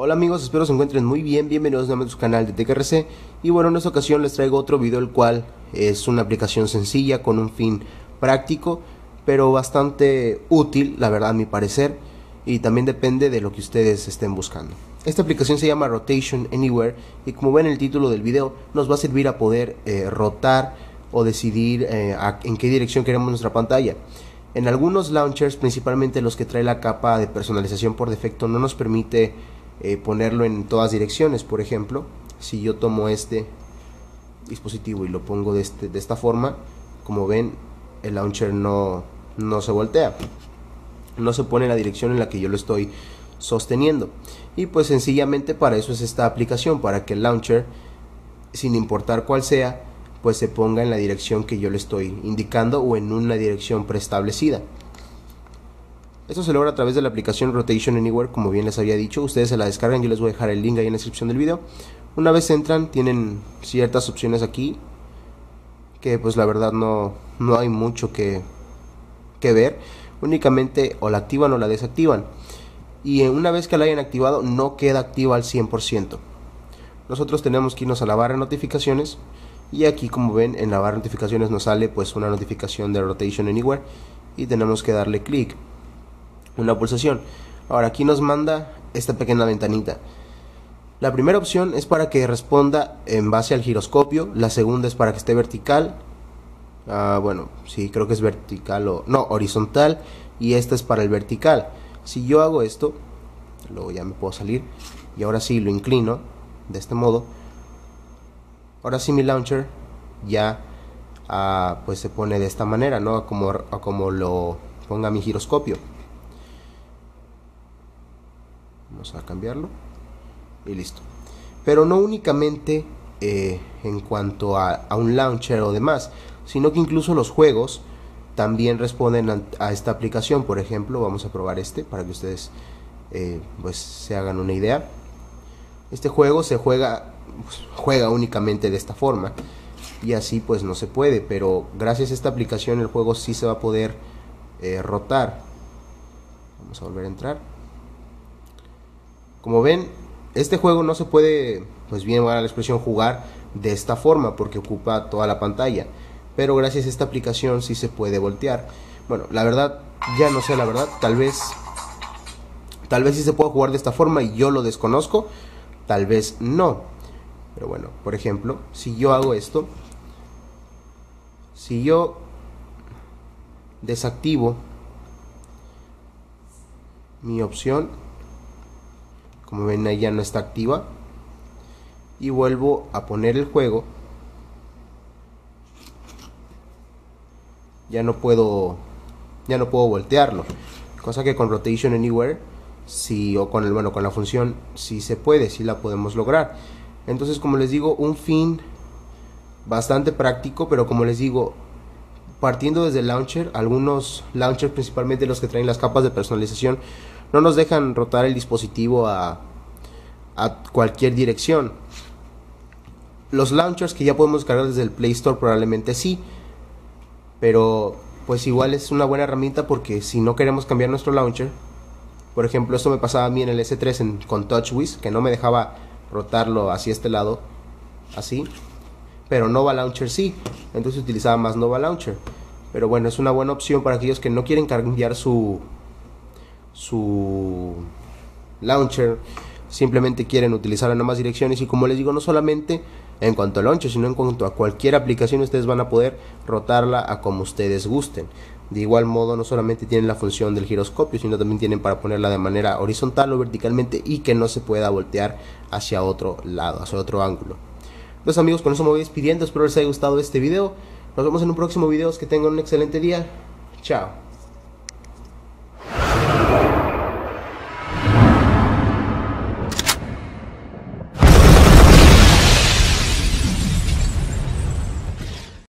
Hola amigos, espero se encuentren muy bien, bienvenidos a su canal de TKRC y bueno en esta ocasión les traigo otro video el cual es una aplicación sencilla con un fin práctico pero bastante útil la verdad a mi parecer y también depende de lo que ustedes estén buscando. Esta aplicación se llama Rotation Anywhere y como ven en el título del video nos va a servir a poder eh, rotar o decidir eh, en qué dirección queremos nuestra pantalla. En algunos launchers, principalmente los que trae la capa de personalización por defecto, no nos permite eh, ponerlo en todas direcciones. Por ejemplo, si yo tomo este dispositivo y lo pongo de, este, de esta forma, como ven, el launcher no, no se voltea. No se pone en la dirección en la que yo lo estoy sosteniendo. Y pues sencillamente para eso es esta aplicación, para que el launcher, sin importar cuál sea, pues se ponga en la dirección que yo le estoy indicando o en una dirección preestablecida. Esto se logra a través de la aplicación Rotation Anywhere, como bien les había dicho. Ustedes se la descargan, yo les voy a dejar el link ahí en la descripción del video. Una vez entran, tienen ciertas opciones aquí, que pues la verdad no, no hay mucho que, que ver. Únicamente o la activan o la desactivan. Y una vez que la hayan activado, no queda activa al 100%. Nosotros tenemos que irnos a la barra de notificaciones. Y aquí como ven en la barra de notificaciones nos sale pues una notificación de Rotation Anywhere. Y tenemos que darle clic una pulsación. Ahora aquí nos manda esta pequeña ventanita. La primera opción es para que responda en base al giroscopio, la segunda es para que esté vertical, ah, bueno, sí, creo que es vertical o no, horizontal, y esta es para el vertical. Si yo hago esto, luego ya me puedo salir, y ahora sí lo inclino de este modo, ahora sí mi launcher ya ah, pues se pone de esta manera, ¿no? Como, como lo ponga mi giroscopio. Vamos a cambiarlo. Y listo. Pero no únicamente eh, en cuanto a, un launcher o demás, sino que incluso los juegos también responden a, esta aplicación. Por ejemplo, vamos a probar este para que ustedes eh, pues se hagan una idea. Este juego se juega, pues, juega únicamente de esta forma y así pues no se puede, pero gracias a esta aplicación el juego sí se va a poder eh, rotar. Vamos a volver a entrar. Como ven, este juego no se puede, pues bien a la expresión, jugar de esta forma porque ocupa toda la pantalla. Pero gracias a esta aplicación sí se puede voltear. Bueno, la verdad, ya no sé la verdad, tal vez... Tal vez sí se puede jugar de esta forma y yo lo desconozco. Tal vez no. Pero bueno, por ejemplo, si yo hago esto. Si yo desactivo mi opción como ven ahí ya no está activa. Y vuelvo a poner el juego. Ya no puedo ya no puedo voltearlo. Cosa que con rotation anywhere si o con el bueno con la función si se puede si la podemos lograr. Entonces como les digo un fin bastante práctico pero como les digo partiendo desde el launcher algunos launchers principalmente los que traen las capas de personalización no nos dejan rotar el dispositivo a, cualquier dirección. Los launchers que ya podemos cargar desde el Play Store probablemente sí, pero pues igual es una buena herramienta porque si no queremos cambiar nuestro launcher, por ejemplo, esto me pasaba a mí en el S3 con TouchWiz, que no me dejaba rotarlo hacia este lado, así, pero Nova Launcher sí, entonces utilizaba más Nova Launcher. Pero bueno, es una buena opción para aquellos que no quieren cambiar su su launcher, simplemente quieren utilizar en ambas direcciones y como les digo, no solamente en cuanto al launcher, sino en cuanto a cualquier aplicación ustedes van a poder rotarla a como ustedes gusten. De igual modo, no solamente tienen la función del giroscopio, sino también tienen para ponerla de manera horizontal o verticalmente y que no se pueda voltear hacia otro lado, hacia otro ángulo. Entonces amigos, con eso me voy despidiendo, espero les haya gustado este video. Nos vemos en un próximo video, que tengan un excelente día. Chao.